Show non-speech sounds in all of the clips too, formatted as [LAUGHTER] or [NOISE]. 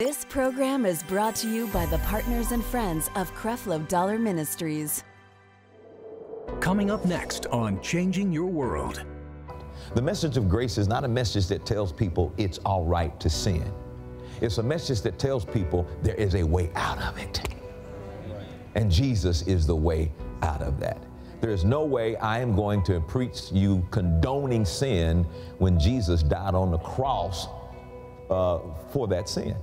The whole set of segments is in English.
This program is brought to you by the partners and friends of Creflo Dollar Ministries. Coming up next on Changing Your World. The message of grace is not a message that tells people it's all right to sin. It's a message that tells people there is a way out of it. And Jesus is the way out of that. There is no way I am going to preach you condoning sin when Jesus died on the cross uh, for that sin.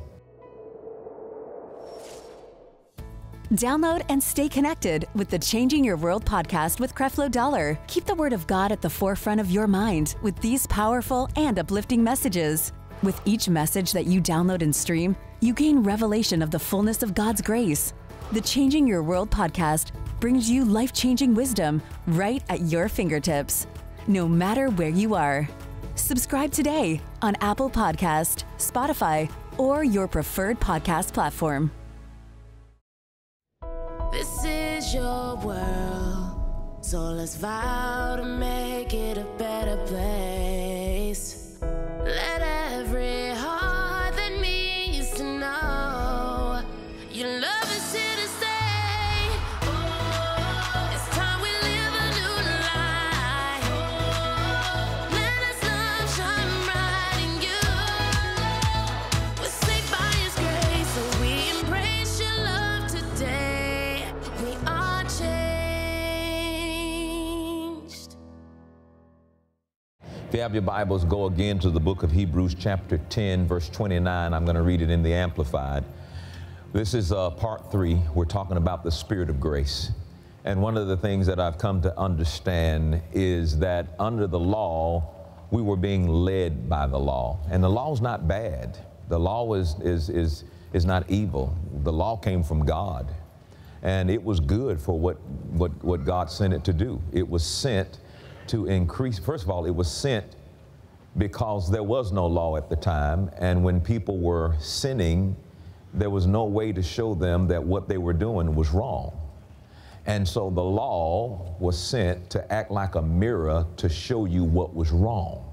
Download and stay connected with the Changing Your World podcast with Creflo Dollar. Keep the Word of God at the forefront of your mind with these powerful and uplifting messages. With each message that you download and stream, you gain revelation of the fullness of God's grace. The Changing Your World podcast brings you life changing wisdom right at your fingertips, no matter where you are. Subscribe today on Apple Podcast, Spotify, or your preferred podcast platform. Your world, so let's vow to make it a better place. If you have your Bibles, go again to the book of Hebrews, chapter 10, verse 29. I'm going to read it in the Amplified. This is uh, part three. We're talking about the Spirit of grace. And one of the things that I've come to understand is that under the law, we were being led by the law. And the law is not bad, the law is, is, is, is not evil. The law came from God. And it was good for what, what, what God sent it to do. It was sent to increase, first of all, it was sent because there was no law at the time. And when people were sinning, there was no way to show them that what they were doing was wrong. And so the law was sent to act like a mirror to show you what was wrong.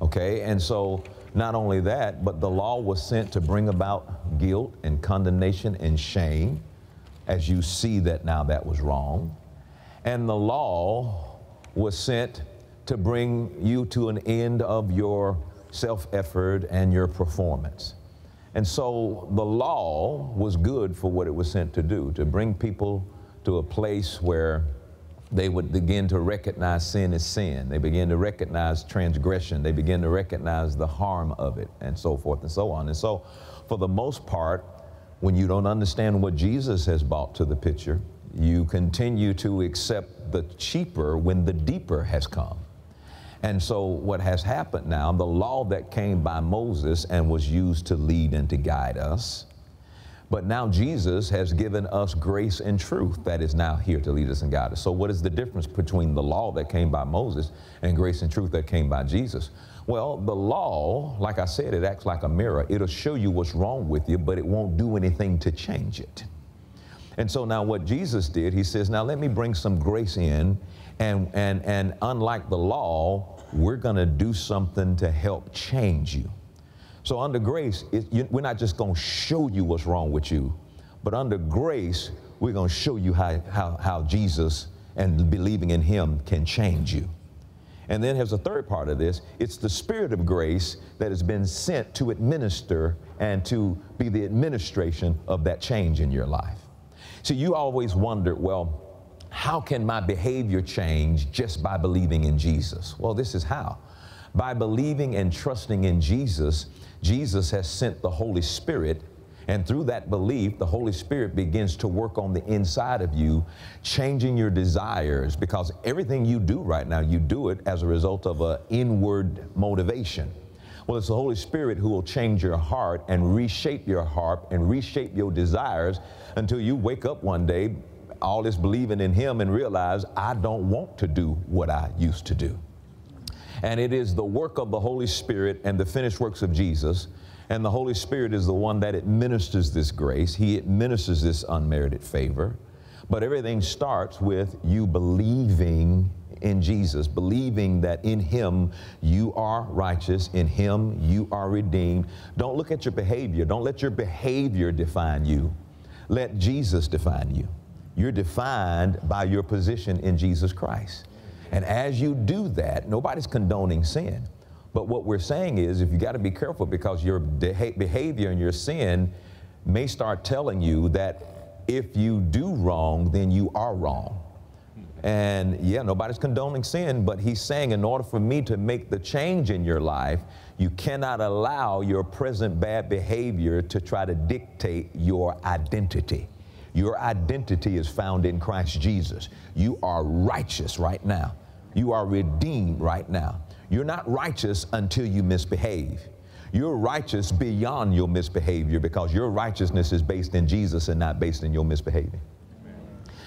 Okay? And so not only that, but the law was sent to bring about guilt and condemnation and shame as you see that now that was wrong. And the law was sent to bring you to an end of your self effort and your performance. And so the law was good for what it was sent to do, to bring people to a place where they would begin to recognize sin as sin. They begin to recognize transgression. They begin to recognize the harm of it, and so forth and so on. And so, for the most part, when you don't understand what Jesus has brought to the picture, you continue to accept the cheaper when the deeper has come. And so, what has happened now, the law that came by Moses and was used to lead and to guide us, but now Jesus has given us grace and truth that is now here to lead us and guide us. So, what is the difference between the law that came by Moses and grace and truth that came by Jesus? Well, the law, like I said, it acts like a mirror. It'll show you what's wrong with you, but it won't do anything to change it. And so now what Jesus did, he says, now let me bring some grace in. And, and, and unlike the law, we're going to do something to help change you. So under grace, it, you, we're not just going to show you what's wrong with you, but under grace, we're going to show you how, how, how Jesus and believing in him can change you. And then there's a third part of this. It's the spirit of grace that has been sent to administer and to be the administration of that change in your life. So you always wondered, well, how can my behavior change just by believing in Jesus? Well, this is how. By believing and trusting in Jesus, Jesus has sent the Holy Spirit and through that belief, the Holy Spirit begins to work on the inside of you, changing your desires because everything you do right now, you do it as a result of an inward motivation. Well, it's the Holy Spirit who will change your heart and reshape your heart and reshape your desires until you wake up one day, all this believing in Him, and realize, I don't want to do what I used to do. And it is the work of the Holy Spirit and the finished works of Jesus. And the Holy Spirit is the one that administers this grace. He administers this unmerited favor. But everything starts with you believing in Jesus, believing that in Him you are righteous, in Him you are redeemed. Don't look at your behavior. Don't let your behavior define you. Let Jesus define you. You're defined by your position in Jesus Christ. And as you do that, nobody's condoning sin. But what we're saying is if you got to be careful because your behavior and your sin may start telling you that if you do wrong, then you are wrong. And yeah, nobody's condoning sin, but he's saying in order for me to make the change in your life, you cannot allow your present bad behavior to try to dictate your identity. Your identity is found in Christ Jesus. You are righteous right now. You are redeemed right now. You're not righteous until you misbehave. You're righteous beyond your misbehavior because your righteousness is based in Jesus and not based in your misbehaving.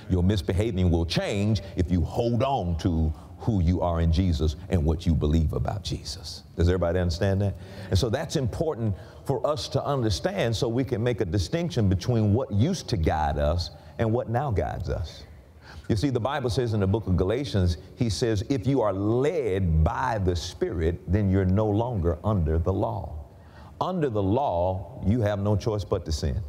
Your misbehaving will change if you hold on to who you are in Jesus and what you believe about Jesus. Does everybody understand that? And so that's important for us to understand so we can make a distinction between what used to guide us and what now guides us. You see, the Bible says in the book of Galatians, he says, if you are led by the Spirit, then you're no longer under the law. Under the law, you have no choice but to sin.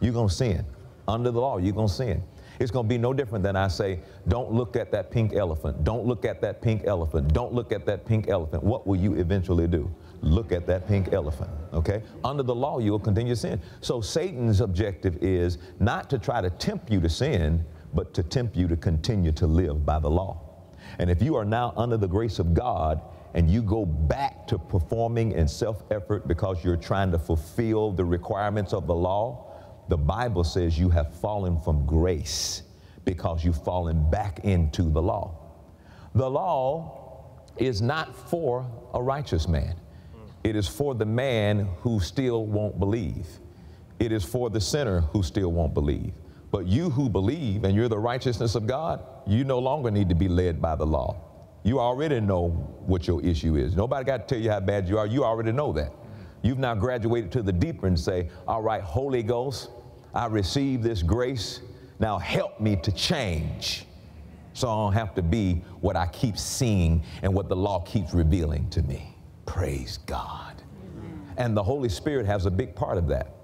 You're going to sin. Under the law, you're going to sin. It's going to be no different than I say, don't look at that pink elephant. Don't look at that pink elephant. Don't look at that pink elephant. What will you eventually do? Look at that pink elephant, okay? Under the law, you will continue to sin. So Satan's objective is not to try to tempt you to sin, but to tempt you to continue to live by the law. And if you are now under the grace of God and you go back to performing in self effort because you're trying to fulfill the requirements of the law, the Bible says you have fallen from grace because you've fallen back into the law. The law is not for a righteous man. It is for the man who still won't believe. It is for the sinner who still won't believe. But you who believe and you're the righteousness of God, you no longer need to be led by the law. You already know what your issue is. Nobody got to tell you how bad you are. You already know that. You've now graduated to the deeper and say, All right, Holy Ghost, I receive this grace. Now help me to change so I don't have to be what I keep seeing and what the law keeps revealing to me. Praise God. And the Holy Spirit has a big part of that.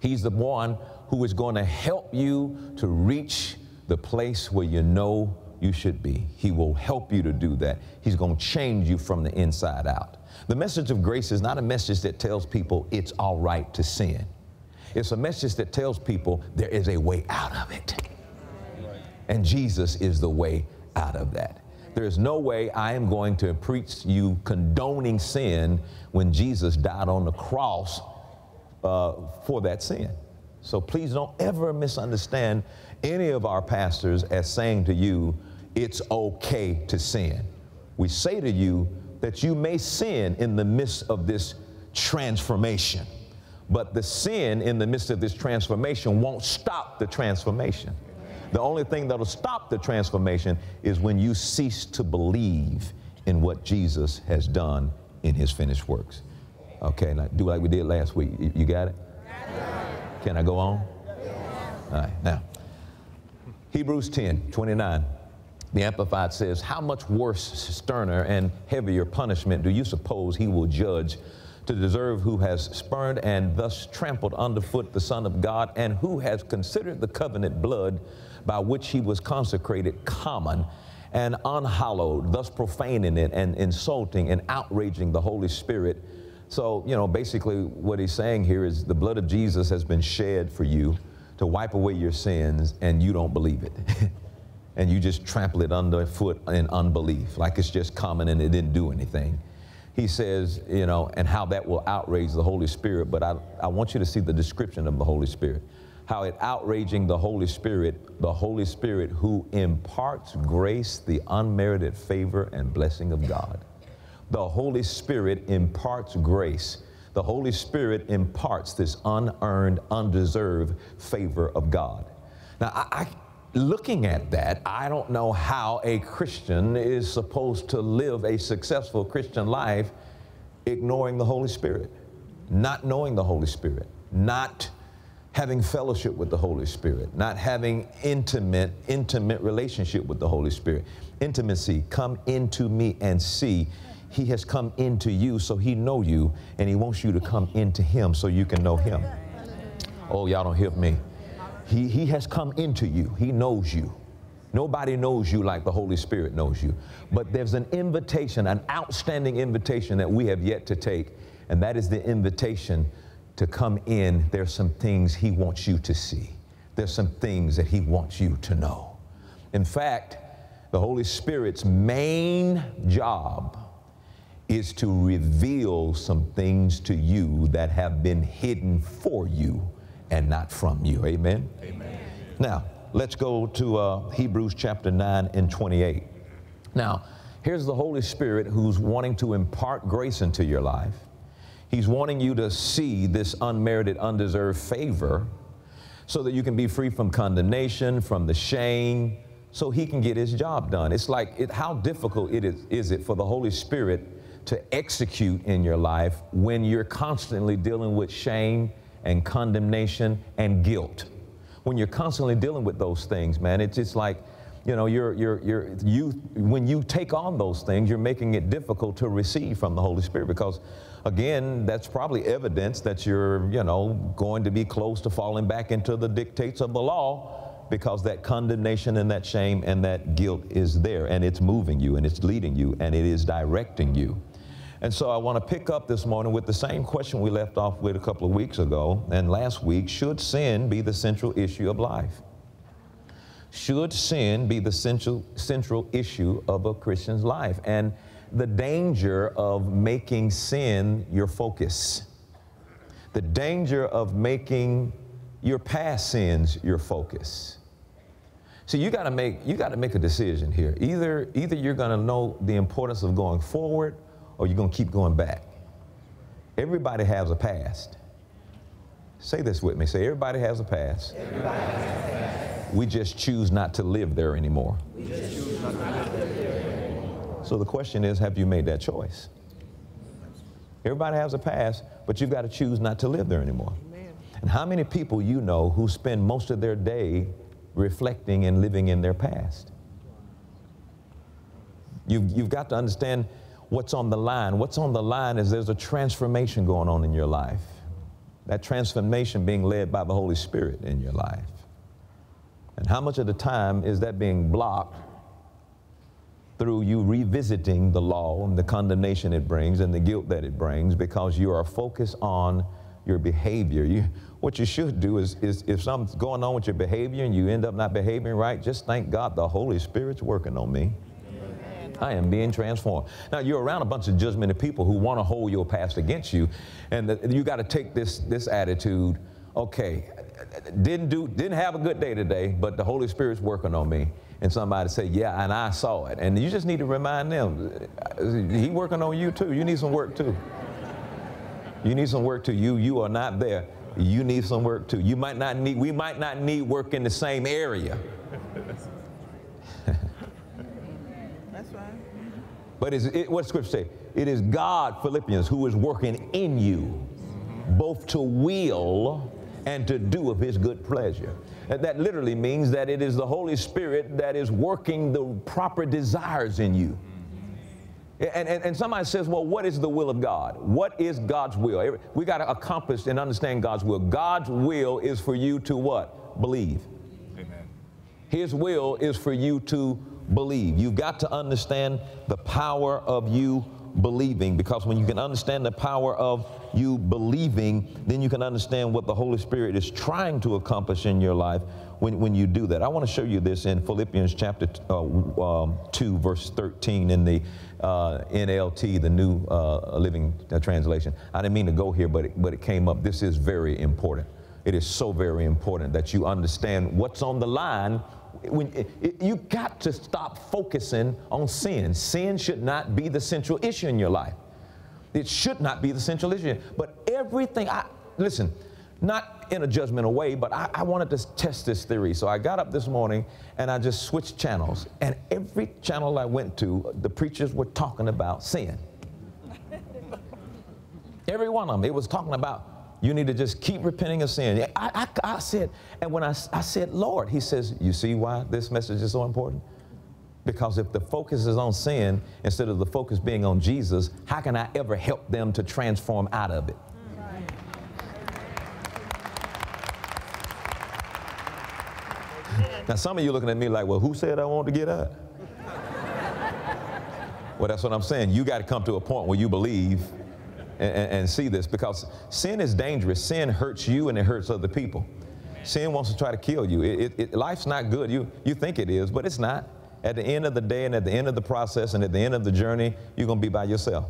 He's the one who is going to help you to reach the place where you know you should be. He will help you to do that. He's going to change you from the inside out. The message of grace is not a message that tells people it's all right to sin. It's a message that tells people there is a way out of it. And Jesus is the way out of that. There is no way I am going to preach you condoning sin when Jesus died on the cross uh, for that sin. So please don't ever misunderstand any of our pastors as saying to you, it's okay to sin. We say to you that you may sin in the midst of this transformation, but the sin in the midst of this transformation won't stop the transformation. The only thing that'll stop the transformation is when you cease to believe in what Jesus has done in his finished works. Okay, now do like we did last week. You got it? Can I go on? All right, now, Hebrews 10 29. The Amplified says, How much worse, sterner, and heavier punishment do you suppose he will judge to deserve who has spurned and thus trampled underfoot the Son of God, and who has considered the covenant blood by which he was consecrated common and unhallowed, thus profaning it and insulting and outraging the Holy Spirit? So, you know, basically what he's saying here is the blood of Jesus has been shed for you to wipe away your sins, and you don't believe it. [LAUGHS] and you just trample it underfoot in unbelief, like it's just common and it didn't do anything. He says, you know, and how that will outrage the Holy Spirit. But I, I want you to see the description of the Holy Spirit. How it outraging the Holy Spirit, the Holy Spirit who imparts grace, the unmerited favor and blessing of God. The Holy Spirit imparts grace. The Holy Spirit imparts this unearned, undeserved favor of God. Now, I, I looking at that, I don't know how a Christian is supposed to live a successful Christian life ignoring the Holy Spirit, not knowing the Holy Spirit, not having fellowship with the Holy Spirit, not having intimate, intimate relationship with the Holy Spirit. Intimacy, come into me and see. He has come into you so he know you and he wants you to come into him so you can know him. Oh, y'all don't hear me. He, he has come into you. He knows you. Nobody knows you like the Holy Spirit knows you. But there's an invitation, an outstanding invitation that we have yet to take, and that is the invitation to come in. There's some things He wants you to see, there's some things that He wants you to know. In fact, the Holy Spirit's main job is to reveal some things to you that have been hidden for you and not from you. Amen? Amen. Now, let's go to uh, Hebrews chapter 9 and 28. Now, here's the Holy Spirit who's wanting to impart grace into your life. He's wanting you to see this unmerited, undeserved favor so that you can be free from condemnation, from the shame, so he can get his job done. It's like, it, how difficult it is, is it for the Holy Spirit to execute in your life when you're constantly dealing with shame and condemnation and guilt? When you're constantly dealing with those things, man, it's just like, you know, you're, you're, you're, you, when you take on those things, you're making it difficult to receive from the Holy Spirit because again, that's probably evidence that you're, you know, going to be close to falling back into the dictates of the law because that condemnation and that shame and that guilt is there and it's moving you and it's leading you and it is directing you. And so I want to pick up this morning with the same question we left off with a couple of weeks ago and last week. Should sin be the central issue of life? Should sin be the central, central issue of a Christian's life? And the danger of making sin your focus, the danger of making your past sins your focus. See, you got to make you got to make a decision here. Either either you're going to know the importance of going forward, or you're going to keep going back. Everybody has a past. Say this with me. Say everybody has a past. Has a past. We just choose not to live there anymore. So the question is, have you made that choice? Everybody has a past, but you've got to choose not to live there anymore. Amen. And how many people you know who spend most of their day reflecting and living in their past? You've, you've got to understand what's on the line. What's on the line is there's a transformation going on in your life. That transformation being led by the Holy Spirit in your life. And how much of the time is that being blocked through you revisiting the law and the condemnation it brings and the guilt that it brings because you are focused on your behavior. You, what you should do is, is if something's going on with your behavior and you end up not behaving right, just thank God the Holy Spirit's working on me. I am being transformed. Now you're around a bunch of judgmental people who want to hold your past against you, and the, you got to take this this attitude. Okay, didn't do didn't have a good day today, but the Holy Spirit's working on me and somebody say, yeah, and I saw it. And you just need to remind them, he working on you too. You need some work too. You need some work too. You, you are not there. You need some work too. You might not need, we might not need work in the same area. That's right. Mm-hmm. But it's, it, what scripture say? It is God, Philippians, who is working in you, both to will and to do of his good pleasure. That literally means that it is the Holy Spirit that is working the proper desires in you. Mm-hmm. And, and, and, somebody says, well, what is the will of God? What is God's will? We got to accomplish and understand God's will. God's will is for you to what? Believe. Amen. His will is for you to believe. You've got to understand the power of you believing because when you can understand the power of you believing, then you can understand what the Holy Spirit is trying to accomplish in your life when, when you do that. I want to show you this in Philippians chapter uh, um, 2, verse 13 in the uh, NLT, the New uh, Living Translation. I didn't mean to go here, but it, but it came up. This is very important. It is so very important that you understand what's on the line when you got to stop focusing on sin. Sin should not be the central issue in your life. It should not be the central issue. But everything, I listen, not in a judgmental way, but I, I, wanted to test this theory. So I got up this morning and I just switched channels. And every channel I went to, the preachers were talking about sin. [LAUGHS] every one of them, it was talking about You need to just keep repenting of sin. I, I, I said, and when I, I said, Lord, he says, you see why this message is so important? Because if the focus is on sin instead of the focus being on Jesus, how can I ever help them to transform out of it? Now, some of you looking at me like, well, who said I want to get out? well, that's what I'm saying. You got to come to a point where you believe and, and, see this because sin is dangerous. Sin hurts you and it hurts other people. Sin wants to try to kill you. It, it, it, life's not good. You, you think it is, but it's not. At the end of the day and at the end of the process and at the end of the journey, you're going to be by yourself.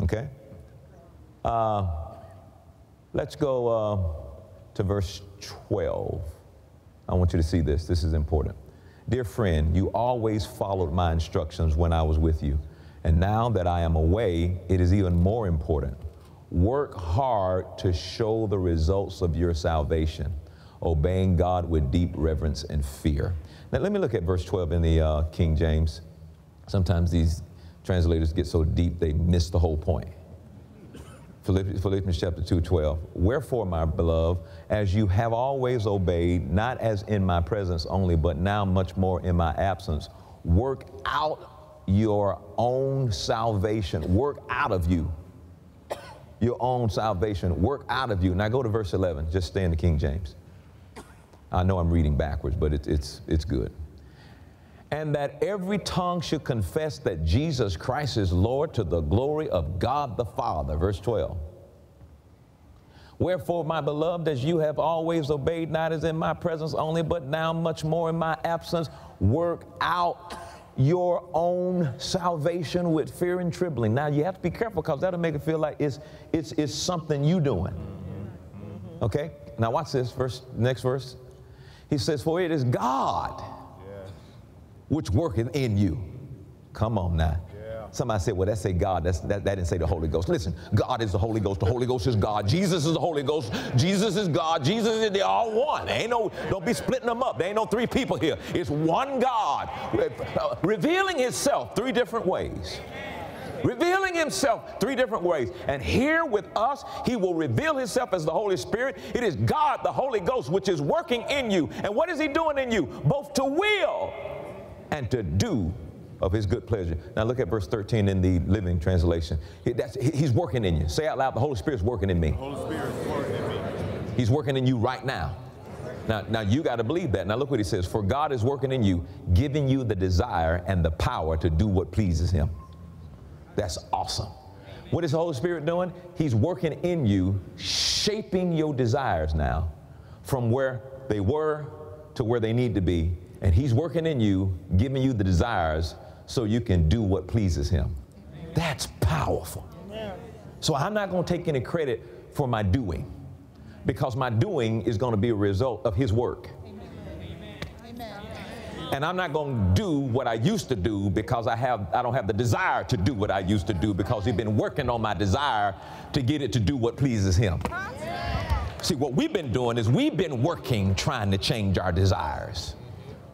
Okay? Uh, let's go uh, to verse 12. I want you to see this. This is important. Dear friend, you always followed my instructions when I was with you. And now that I am away, it is even more important. Work hard to show the results of your salvation, obeying God with deep reverence and fear. Now, let me look at verse 12 in the uh, King James. Sometimes these translators get so deep they miss the whole point. Philippians, Philippians chapter 2, 12. Wherefore, my beloved, as you have always obeyed, not as in my presence only, but now much more in my absence, work out your own salvation. Work out of you. Your own salvation. Work out of you. Now go to verse 11. Just stay in the King James. I know I'm reading backwards, but it, it's, it's good and that every tongue should confess that Jesus Christ is Lord to the glory of God the Father. Verse 12. Wherefore, my beloved, as you have always obeyed, not as in my presence only, but now much more in my absence, work out your own salvation with fear and trembling. Now, you have to be careful because that'll make it feel like it's, it's, it's something you doing. Okay? Now, watch this verse, next verse. He says, For it is God which worketh in you. Come on now. Somebody said, well, that say God. That's, that, that didn't say the Holy Ghost. Listen, God is the Holy Ghost. The Holy Ghost is God. Jesus is the Holy Ghost. Jesus is God. Jesus is, they're all one. They ain't no, don't be splitting them up. There ain't no three people here. It's one God uh, revealing himself three different ways revealing himself three different ways. And here with us, he will reveal himself as the Holy Spirit. It is God, the Holy Ghost, which is working in you. And what is he doing in you? Both to will and to do of his good pleasure. Now look at verse 13 in the Living Translation. He, he's working in you. Say out loud, the Holy Spirit's working in me. The Holy Spirit's working in me. He's working in you right now. Now, now you got to believe that. Now look what he says. For God is working in you, giving you the desire and the power to do what pleases him. That's awesome. What is the Holy Spirit doing? He's working in you, shaping your desires now from where they were to where they need to be and He's working in you, giving you the desires so you can do what pleases Him. That's powerful. So I'm not going to take any credit for my doing because my doing is going to be a result of His work. And I'm not going to do what I used to do because I have I don't have the desire to do what I used to do because he's been working on my desire to get it to do what pleases him. See, what we've been doing is we've been working trying to change our desires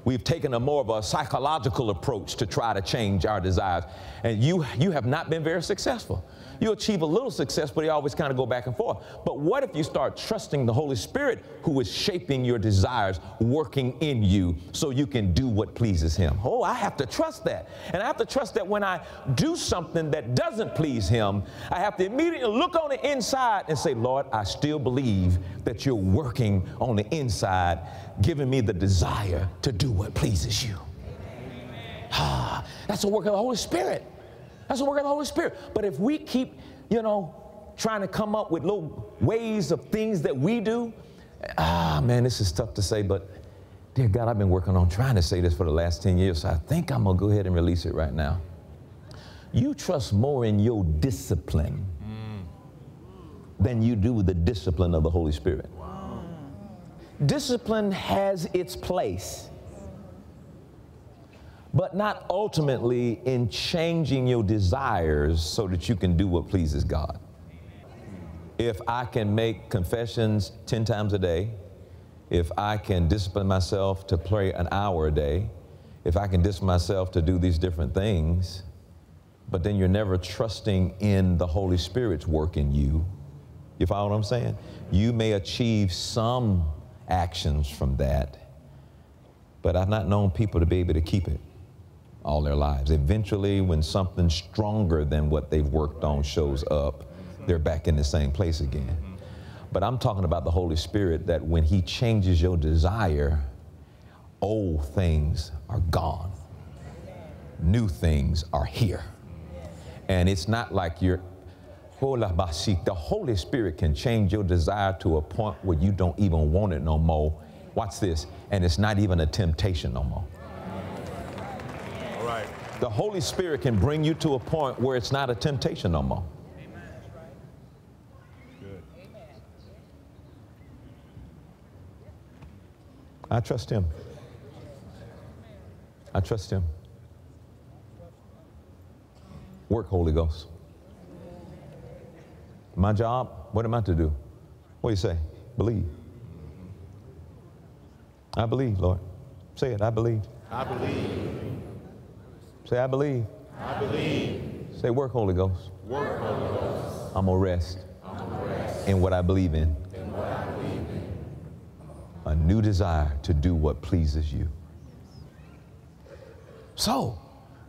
we've taken a more of a psychological approach to try to change our desires. And you, you have not been very successful you achieve a little success, but you always kind of go back and forth. But what if you start trusting the Holy Spirit who is shaping your desires, working in you so you can do what pleases Him? Oh, I have to trust that. And I have to trust that when I do something that doesn't please Him, I have to immediately look on the inside and say, Lord, I still believe that you're working on the inside, giving me the desire to do what pleases you. Ah, that's the work of the Holy Spirit. That's the work of the Holy Spirit. But if we keep, you know, trying to come up with little ways of things that we do, ah, man, this is tough to say, but dear God, I've been working on trying to say this for the last 10 years, so I think I'm going to go ahead and release it right now. You trust more in your discipline than you do the discipline of the Holy Spirit. Wow. Discipline has its place but not ultimately in changing your desires so that you can do what pleases God. If I can make confessions 10 times a day, if I can discipline myself to pray an hour a day, if I can discipline myself to do these different things, but then you're never trusting in the Holy Spirit's work in you, You follow what I'm saying? You may achieve some actions from that, but I've not known people to be able to keep it all their lives. Eventually, when something stronger than what they've worked on shows up, they're back in the same place again. But I'm talking about the Holy Spirit that when He changes your desire, old things are gone, new things are here. And it's not like you're, the Holy Spirit can change your desire to a point where you don't even want it no more. Watch this, and it's not even a temptation no more. The Holy Spirit can bring you to a point where it's not a temptation no more. I trust Him. I trust Him. Work, Holy Ghost. My job, what am I to do? What do you say? Believe. I believe, Lord. Say it, I believe. I believe. Say, I believe. I believe. Say, work, Holy Ghost. Work, Holy Ghost. I'm going to rest in what I believe in. A new desire to do what pleases you. So,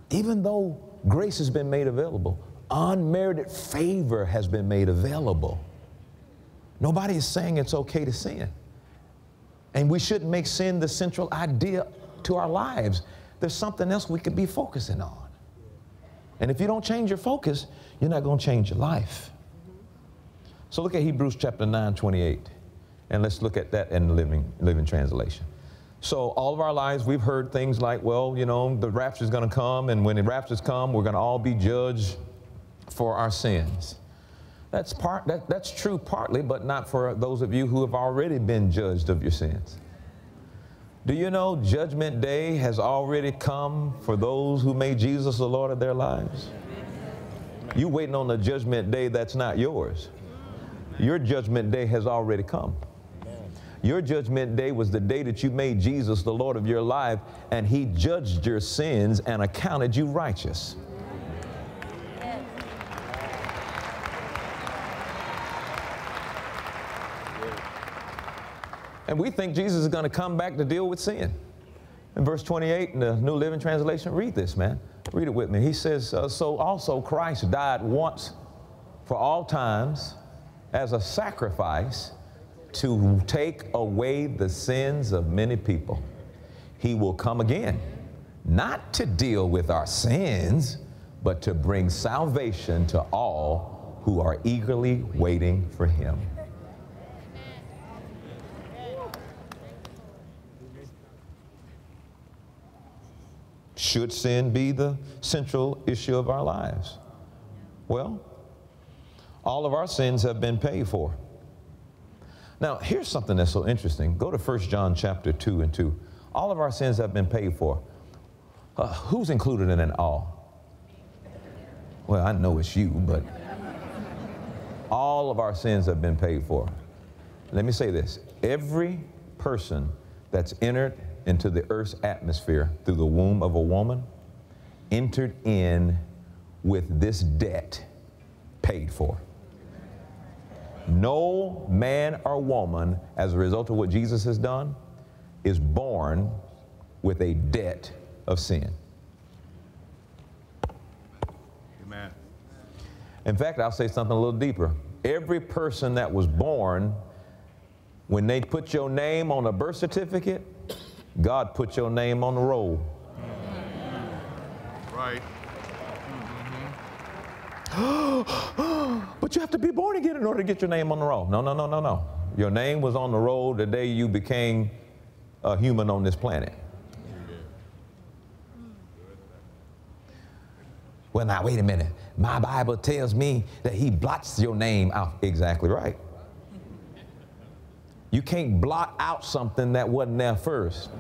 even though grace has been made available, unmerited favor has been made available. Nobody is saying it's okay to sin. And we shouldn't make sin the central idea to our lives. There's something else we could be focusing on. And if you don't change your focus, you're not going to change your life. So look at Hebrews chapter 9, 28. And let's look at that in the Living, living Translation. So all of our lives, we've heard things like, well, you know, the rapture is going to come, and when the raptures come, we're going to all be judged for our sins. That's, part, that, that's true partly, but not for those of you who have already been judged of your sins. Do you know Judgment Day has already come for those who made Jesus the Lord of their lives? You waiting on the Judgment Day that's not yours. Your Judgment Day has already come. Your judgment day was the day that you made Jesus the Lord of your life, and He judged your sins and accounted you righteous. And we think Jesus is going to come back to deal with sin. In verse 28 in the New Living Translation, read this, man. Read it with me. He says, uh, So also Christ died once for all times as a sacrifice to take away the sins of many people. He will come again, not to deal with our sins, but to bring salvation to all who are eagerly waiting for him. Should sin be the central issue of our lives? Well, all of our sins have been paid for. Now, here's something that's so interesting. Go to 1 John chapter 2 and 2. All of our sins have been paid for. Uh, who's included in it all? Well, I know it's you, but all of our sins have been paid for. Let me say this every person that's entered into the earth's atmosphere through the womb of a woman entered in with this debt paid for. No man or woman, as a result of what Jesus has done, is born with a debt of sin. Amen. In fact, I'll say something a little deeper. Every person that was born, when they put your name on a birth certificate, God put your name on the roll. Right. [GASPS] But you have to be born again in order to get your name on the roll. No, no, no, no, no. Your name was on the roll the day you became a human on this planet. Well, now, wait a minute. My Bible tells me that he blots your name out. Exactly right. You can't blot out something that wasn't there first.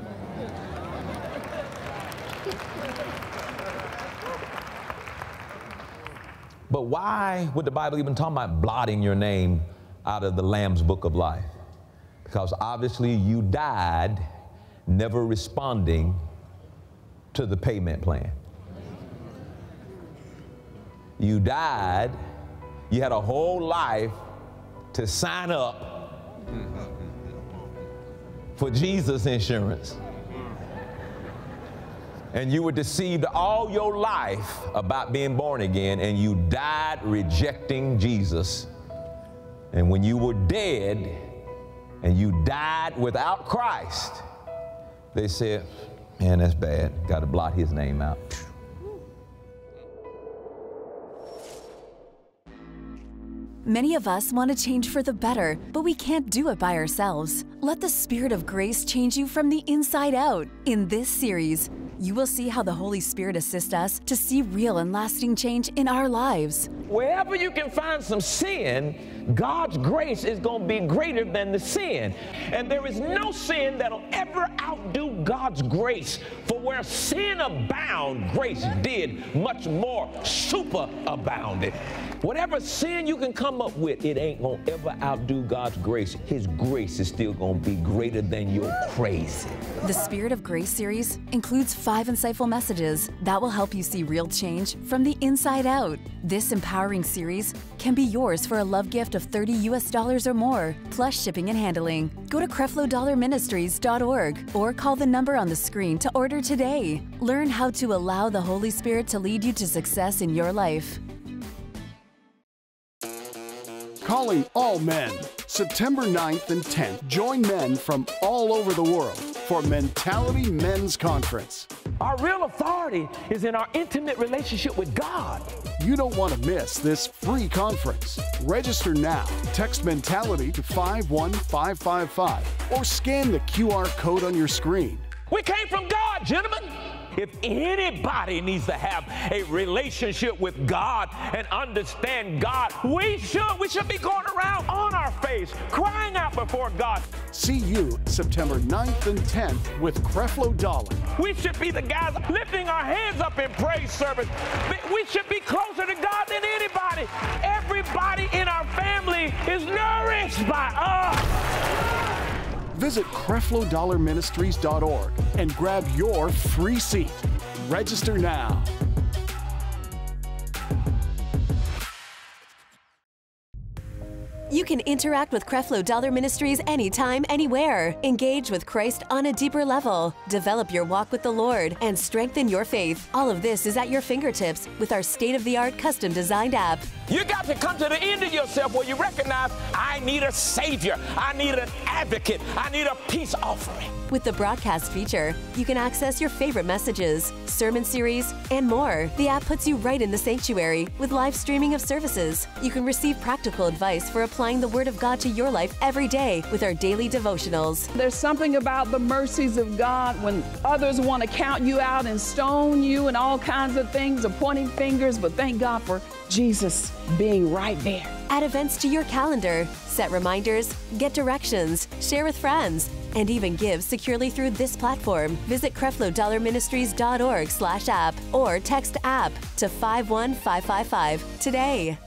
But why would the Bible even talk about blotting your name out of the Lamb's book of life? Because obviously you died never responding to the payment plan. You died, you had a whole life to sign up for Jesus insurance. And you were deceived all your life about being born again, and you died rejecting Jesus. And when you were dead and you died without Christ, they said, Man, that's bad. Got to blot his name out. Many of us want to change for the better, but we can't do it by ourselves. Let the Spirit of grace change you from the inside out. In this series, you will see how the Holy Spirit assists us to see real and lasting change in our lives. Wherever you can find some sin, God's grace is going to be greater than the sin. And there is no sin that'll ever outdo God's grace. For where sin abound, grace did much more super abounded. Whatever sin you can come up with, it ain't going to ever outdo God's grace. His grace is still going to be greater than your crazy. The Spirit of Grace series includes five insightful messages that will help you see real change from the inside out. This empowering series can be yours for a love gift of 30 US dollars or more, plus shipping and handling. Go to creflodollarministries.org or call the number on the screen to order today. Learn how to allow the Holy Spirit to lead you to success in your life. Calling all men. September 9th and 10th, join men from all over the world for Mentality Men's Conference. Our real authority is in our intimate relationship with God. You don't want to miss this free conference. Register now. Text Mentality to 51555 or scan the QR code on your screen. We came from God, gentlemen. If anybody needs to have a relationship with God and understand God, we should. We should be going around on our face, crying out before God. See you September 9th and 10th with Creflo Dollar. We should be the guys lifting our hands up in praise service. We should be closer to God than anybody. Everybody in our family is nourished by us. Visit CrefloDollarMinistries.org and grab your free seat. Register now. You can interact with Creflo Dollar Ministries anytime, anywhere. Engage with Christ on a deeper level. Develop your walk with the Lord and strengthen your faith. All of this is at your fingertips with our state of the art custom designed app. You got to come to the end of yourself where you recognize I need a Savior, I need an advocate, I need a peace offering. With the broadcast feature, you can access your favorite messages, sermon series, and more. The app puts you right in the sanctuary with live streaming of services. You can receive practical advice for applying the Word of God to your life every day with our daily devotionals. There's something about the mercies of God when others want to count you out and stone you and all kinds of things or pointing fingers, but thank God for Jesus being right there. Add events to your calendar, set reminders, get directions, share with friends, and even give securely through this platform. Visit CrefloDollarMinistries.org slash app or text app to 51555 today.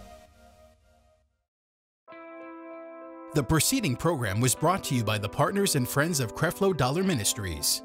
The preceding program was brought to you by the partners and friends of Creflo Dollar Ministries.